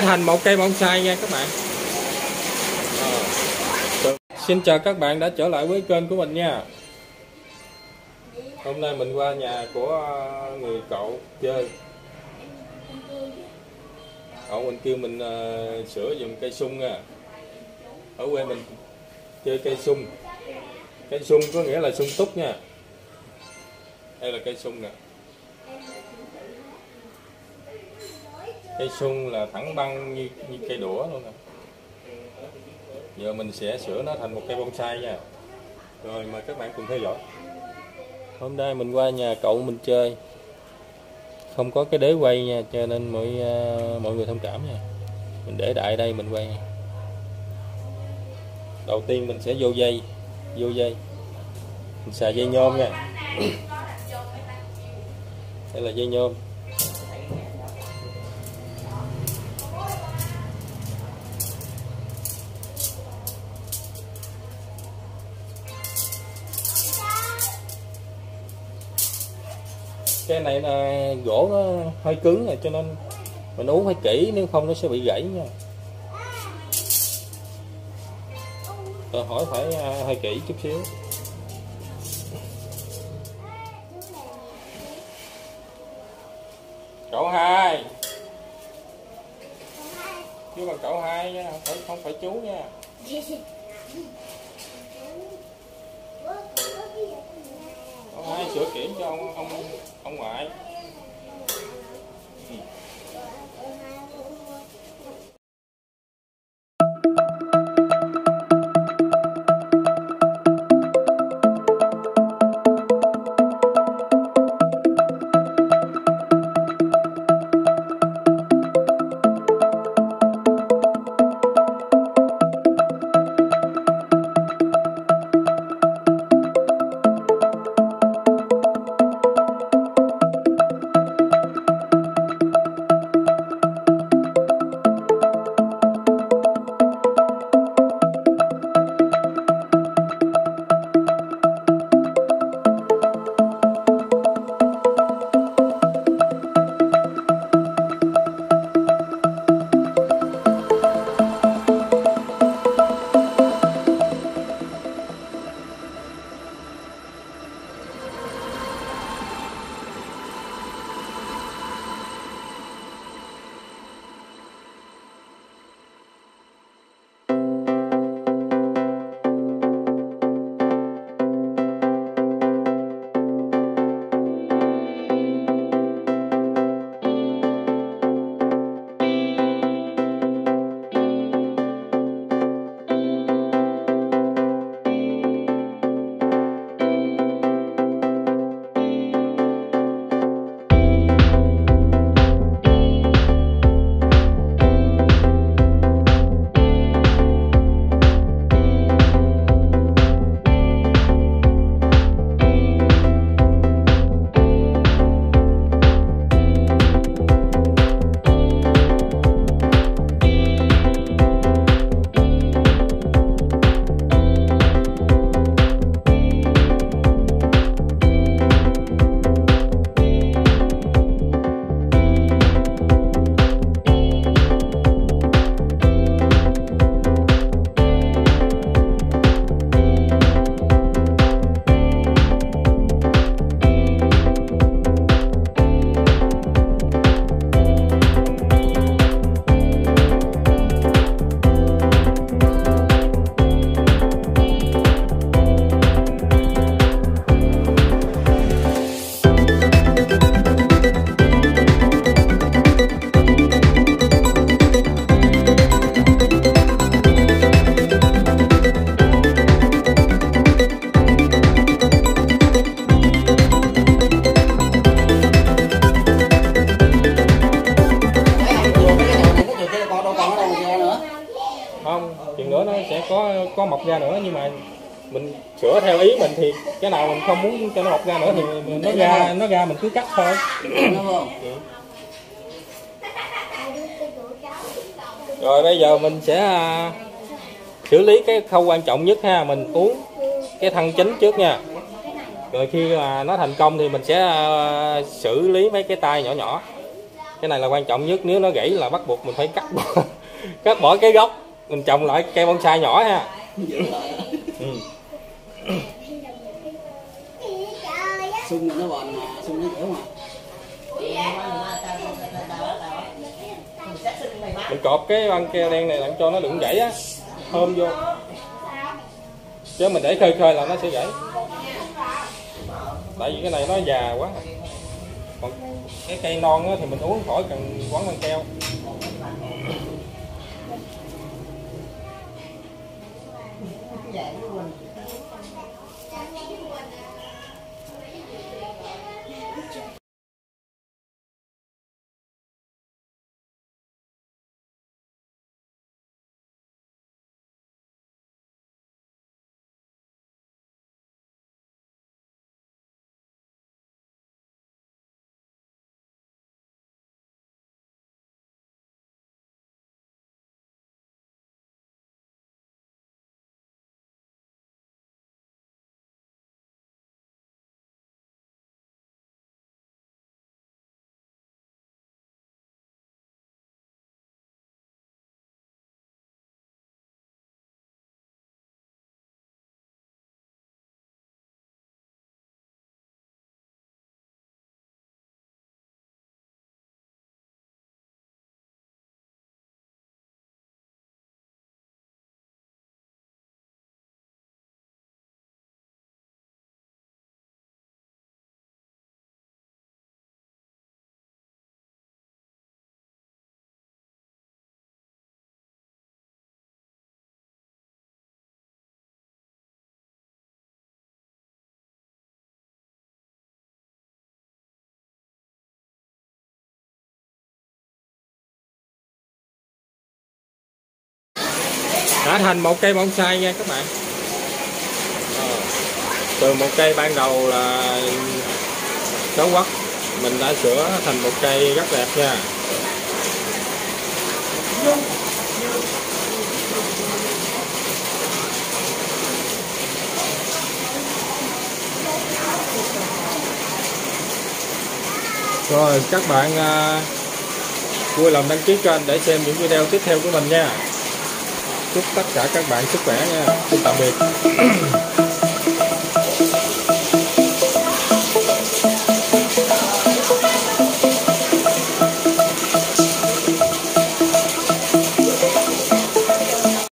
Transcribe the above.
đã thành một cây bonsai nha các bạn. Ờ. Xin chào các bạn đã trở lại với kênh của mình nha. Hôm nay mình qua nhà của người cậu chơi. Cậu mình kêu mình ờ, sửa dùng cây sung nha. Ở quê mình chơi cây sung. Cây sung có nghĩa là sung túc nha. Đây là cây sung nè cây sung là thẳng băng như, như cây đũa luôn nè. Giờ mình sẽ sửa nó thành một cây bonsai nha. Rồi mời các bạn cùng theo dõi. Hôm nay mình qua nhà cậu mình chơi. Không có cái đế quay nha cho nên mọi à, mọi người thông cảm nha. Mình để đại đây mình quay. Đầu tiên mình sẽ vô dây vô dây. Mình xài dây nhôm nha. Đây là dây nhôm. Cái này là gỗ nó hơi cứng rồi cho nên mình uống phải kỹ, nếu không nó sẽ bị gãy nha. Tôi hỏi phải à, hơi kỹ chút xíu. Cậu hai. Chứ bằng cậu hai nha, không phải không phải chú nha. Cậu hai sửa kiểm cho ông ông không ngoại mọc ra nữa, nhưng mà mình sửa theo ý mình thì cái nào mình không muốn cho nó mọc ra nữa thì mình- nó ra nó ra mình cứ cắt thôi. Đúng không? rồi bây giờ mình sẽ à, xử lý cái khâu quan trọng nhất ha, mình uống cái thân chính trước nha. Rồi khi mà nó thành công thì mình sẽ à, xử lý mấy cái tay nhỏ nhỏ. Cái này là quan trọng nhất, nếu nó gãy là bắt buộc mình phải cắt bỏ cắt bỏ cái gốc, mình trồng lại cây bonsai nhỏ ha ừ. sung nó bòn mà, sung nó dễ mà. Mình cọp cái băng keo đen này làm cho nó đừng gãy á. Thơm vô. Chứ mình để khơi khơi là nó sẽ gãy. Tại vì cái này nó già quá. Còn cái cây non thì mình uống khỏi cần quấn băng keo. để cho mình. Đã thành, một cây bonsai nha các bạn. Ờ, từ một cây ban đầu là xấu quắc mình đã sửa thành một cây rất đẹp nha. Rồi, các bạn à, vui lòng đăng ký kênh để xem những video tiếp theo của mình nha chúc tất cả các bạn sức khỏe nha. Tạm biệt.